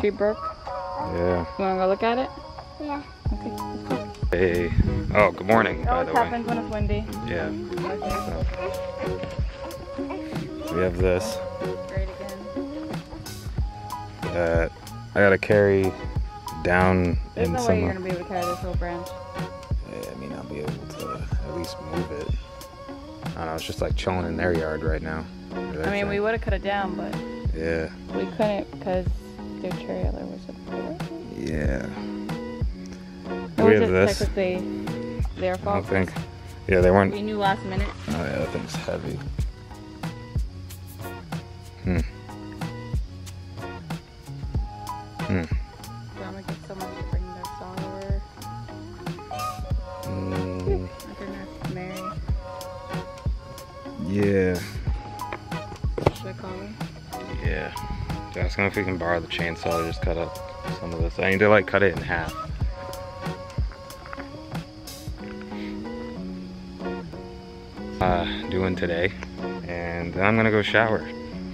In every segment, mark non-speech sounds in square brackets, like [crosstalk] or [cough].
Tree broke. Yeah. You wanna go look at it? Yeah. Okay, let's go. Hey. Oh, good morning, It by always the way. happens when it's windy. Yeah. Okay, So we have this great again. that I gotta carry down There's in no some. way you're gonna be able to carry this whole branch. Yeah, I mean, I'll be able to at least move it. I don't know. It's just like chilling in their yard right now. I mean, we would have cut it down, but Yeah. we couldn't because their trailer was up Yeah. there. we was have it this. technically their I don't think. Yeah, they weren't. We knew last minute. Oh yeah, that thing's heavy. Hmm. Hmm. So I'm gonna get someone to bring their follower. Mm, I think that's Mary. yeah. Should I call her? Yeah. Yeah, Ask him if we can borrow the chainsaw to just cut up some of this. I need to like cut it in half. Uh, doing today, and then I'm gonna go shower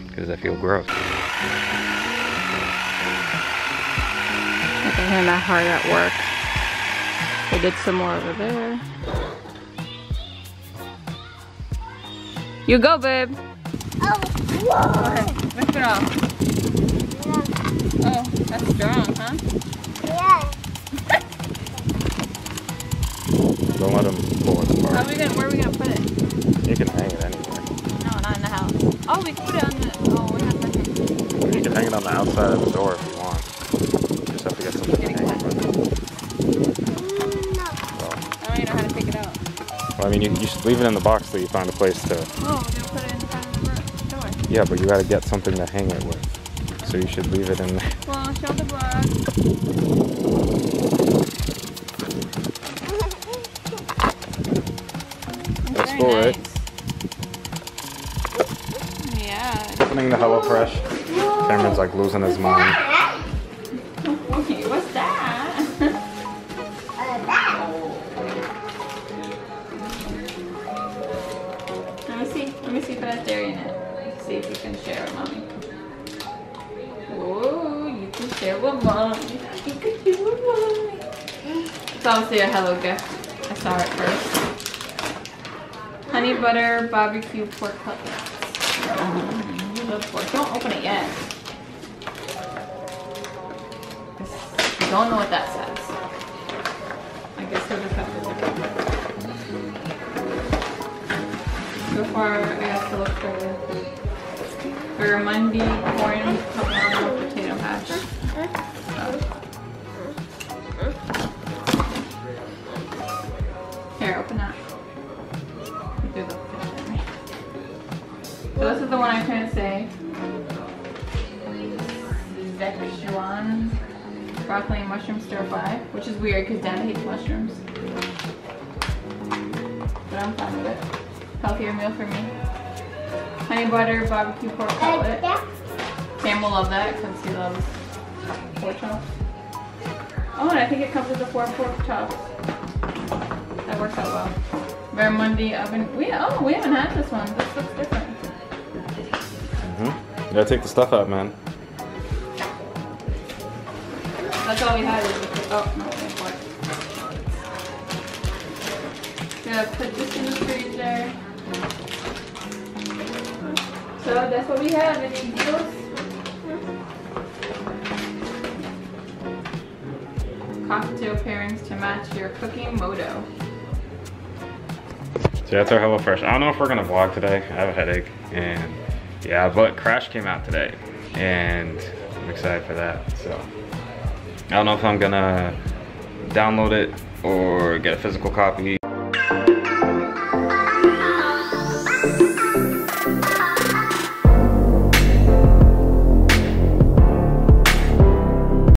because I feel gross. I can hear that hard at work. I did some more over there. You go, babe. Oh, Go ahead. Lift it off. Oh, that's strong, huh? yeah. Don't let him pull it How apart. are we gonna, where are we gonna put it? You can hang it anywhere. No, not in the house. Oh, we can put it on the, oh, we have nothing. You can hang it on the outside of the door if you want. You just have to get something to hang it with. No. Well, I don't even know how to take it out. well, I mean, you, you should leave it in the box till you find a place to. Oh, we're gonna put it in the front of the door. Yeah, but you gotta get something to hang it with. So you should leave it in there. Well, show the book. That's cool, right? Yeah. Opening the HelloFresh. Cameron's like losing his mind. Okay, [laughs] what's that? Let me see. Let me see if it has dairy in it. See if you can share with mommy. Share with mommy. You with mommy. It's obviously a hello gift. I saw it first. Honey butter barbecue pork cutlets. Pork. Don't open it yet. I don't know what that says. I guess we'll just have to look. So far, I have to look for barramundi, corn, potato hash. Here, open that. Do the fish in me. So this is the one I couldn't say. Szechuan broccoli and mushroom stir fry, which is weird because Dad hates mushrooms. But I'm fine with it. Healthier meal for me. Honey butter barbecue pork cutlet. Sam will love that because he loves pork chops. Oh, and I think it comes with the four pork chops. That works out well. Barramundi oven. We oh we haven't had this one. This looks different. Mm-hmm. You gotta take the stuff out, man. That's all we had is the, oh, no, for. Gonna put this in the freezer. So that's what we have. Any deals? Cocktail pairings to match your cooking modo. So that's our HelloFresh. I don't know if we're gonna vlog today. I have a headache, and yeah, but Crash came out today, and I'm excited for that. So I don't know if I'm gonna download it or get a physical copy.